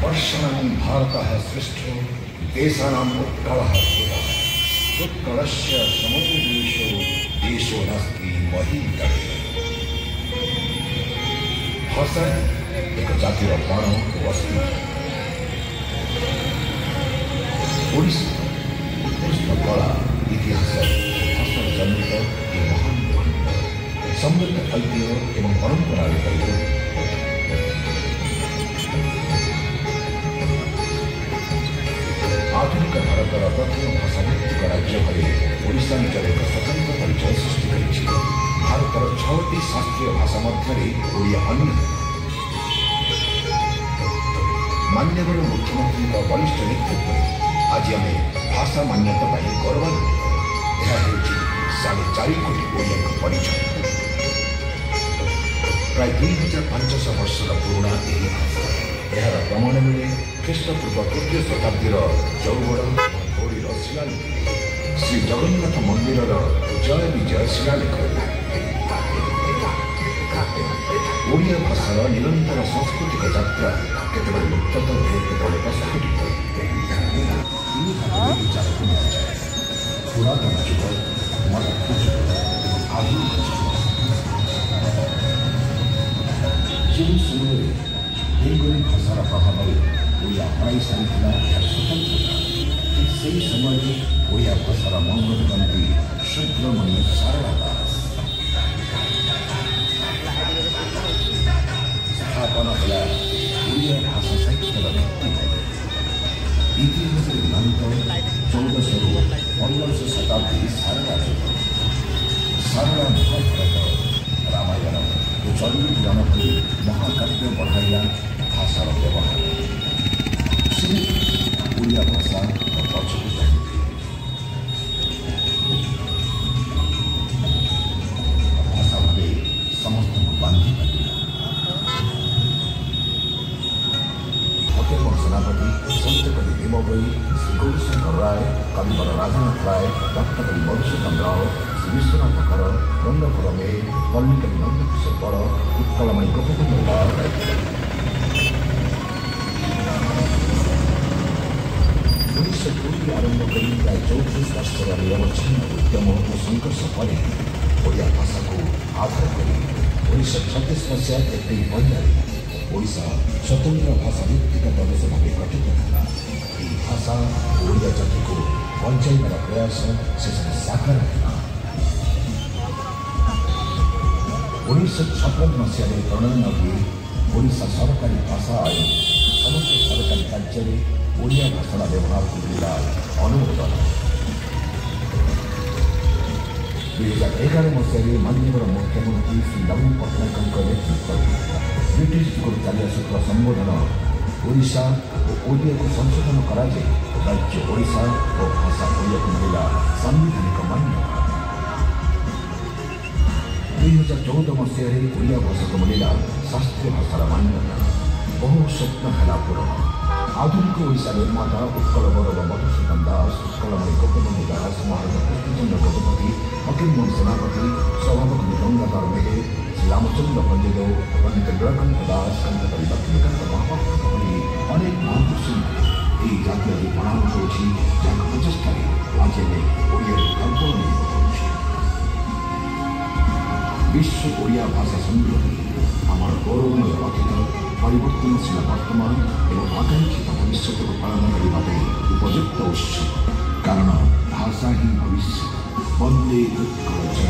भारत भारतः श्रेष्ठ देशा उत्कल सुरः उत्कलस्य समुद्रदेशो देशो नास्ति महीतले भाषा एक जातिर प्राणको वस्तु कला इतिहास କଳା जन्मित महान समृद्ध कल्पीय एवं परंपरा ଐତିହ୍ୟ ଭାରତର ପ୍ରଥମ ଭାଷା ଭିତ୍ତିକ ରାଜ୍ୟ ଭାବେ ଓଡ଼ିଶା ନିଜର ଏକ ସ୍ୱତନ୍ତ୍ର ପରିଚୟ ସୃଷ୍ଟି କରିଛି ଭାରତର ଛଅଟି ଶାସ୍ତ୍ରୀୟ ଭାଷା ମଧ୍ୟରେ ଓଡ଼ିଆ ଅନ୍ୟତମ ମାନ୍ୟବର ମୁଖ୍ୟମନ୍ତ୍ରୀଙ୍କ ବରିଷ୍ଠ ନେତୃତ୍ୱରେ ଆଜି ଆମେ ଭାଷା ମାନ୍ୟତା ପାଇଁ ଗୌରବାନ୍ୱିତ ଏହା ହେଉଛି ସାଢ଼େ ଚାରି କୋଟି ଓଡ଼ିଆଙ୍କ ପରିଚୟ ପ୍ରାୟ ଦୁଇ ହଜାର ପାଞ୍ଚଶହ ବର୍ଷର ପୁରୁଣା ଏହି ଭାଷା ଏହାର ପ୍ରମାଣ ମିଳେ ଖ୍ରୀଷ୍ଟପୂର୍ବ ତୃତୀୟ ଶତାବ୍ଦୀର ଚୌଗଡ଼ Orirosyal. Si Jagannath Mandirada Jaya Vijaya Silalikar. Odia ଭାଷାର ନିରନ୍ତର ସାଂସ୍କୃତିକ ଯାତ୍ରା କେତେବେଳେ ଲୁପ୍ତତର କେତେବେଳେ ପ୍ରସ୍ଫୁଟିତ ତିନି ଭାଗରେ ବିଚାରକୁ ନିଆଯାଏ ପୁରାତନ ଯୁଗ ମର୍ତ୍ତ୍ୟ ଯୁଗ ଏବଂ ଆଧୁନିକ ଯୁଗ ଯେଉଁ ସମୟରେ ହିନ୍ଦୀ ଭାଷାର ପ୍ରଭାବରେ ଓଡ଼ିଆ ହରାଇ ସାରିଥିଲା সেই সময়ে ওই আপসারা মঙ্গলকান্তি শুক্রমণি সারলা দাস স্থাপনা হল ওড়িয়া ভাষা সাহিত্যর ভিত্তিভূমি ইতিহাসের গ্রান্ত চৌদশরু পনেরোশ শতাব্দী সারলা যুগ সারলা মহাভারত রামায়ণ ও চন্ডী গ্রামকে বৈশিষ্ট্যগুলি সঠিক পাল্টা রাজনৈতিক ভাই ডাক্তার বলসোমंगाबाद বিশ্বনাথ ঠাকুর বন্ধ করে পল্লি থেকে নিষ্পড়ল উত্তলমৈকো পুত্নাল। পুলিশ সূত্রে আরও খবর অনুযায়ী জলসিংস করে আমরাছি নতুন উত্তমনুসুঙ্ক সরপলি। ও যা পাসাকু আদ্রতি পুলিশ 34 মাস আগে একই হলদি। ওড়িশা চতন্ত্ৰ ভাষা যুক্ত প্রদেশের মধ্যে গঠিত হয়েছিল। भाषा ओडिया जातिको बञ्चाइबाट प्रयास शेषले साकार उन्नाइस सौ छप्पन मसीहले गणना हुए ओडिसा सरकारी भाषा आयोग समस्त सरकारी राज्यले ओडिया भाषालाई व्यवहारको बेला अनुरोध दुई हजार एघार मसीहले मान्यवर मुख्यमन्त्री श्री नवीन पटनायकको नेतृत्व ब्रिटिस गुरु कार्यसूत्र सम्बोधन ওড়িশা ও ଓଡ଼ିଆକୁ ସଂଶୋଧନ କରାଯାଇ ରାଜ୍ୟ ଓଡ଼ିଶା ଓ ଭାଷା ଓଡ଼ିଆକୁ ମିଳିଲା ସାମ୍ବିଧାନିକ ମାନ୍ୟତା ଦୁଇହଜାର ଚଉଦ ମସିହାରେ ଓଡ଼ିଆ ଭାଷାକୁ ମିଳିଲା ଶାସ୍ତ୍ରୀୟ ଭାଷାର ମାନ୍ୟତା ବହୁ ସ୍ୱପ୍ନ ହେଲା ପୂରଣ ଆଧୁନିକ ଓଡ଼ିଶା ନିର୍ମାତା ଉତ୍କଳ ଗୌରବ ମଧୁସୂଦନ ଦାସ ଉତ୍କଳମଣି ଗୋପବନ୍ଧୁ ଦାସ ମହାରାଜା କୃଷ୍ଣଚନ୍ଦ୍ର ଗଜପତି ହକିମୋହନ ସେନାପତି ସଭାପତି ଗଙ୍ଗାଧର ମେହେ ଶ୍ରୀ ରାମଚନ୍ଦ୍ର ଭଞ୍ଜଦେଓ ପଣ୍ଡିତ ନୀଳକଣ୍ଠ ଦାସ କଣ୍ଠକବି ଲକ୍ଷ୍ମୀକାନ୍ତ ମହାପାତ୍ର জাতীয় প্রণাম করছি যার প্রচেষ্টায় আজের এই কোরিয়ার কাল্পনীয় বিশ্ব কোরিয়া ভাষা সম্মেলনে আমার গৌরবময় অতীত পরিবর্তনশীল বর্তমান এবং আকাঙ্ক্ষিত ভবিষ্যতকে পালন করিবাতে উপযুক্ত উৎসব কারণ ভাষা হি ভবিষ্যৎ বন্দে উৎকর্ষ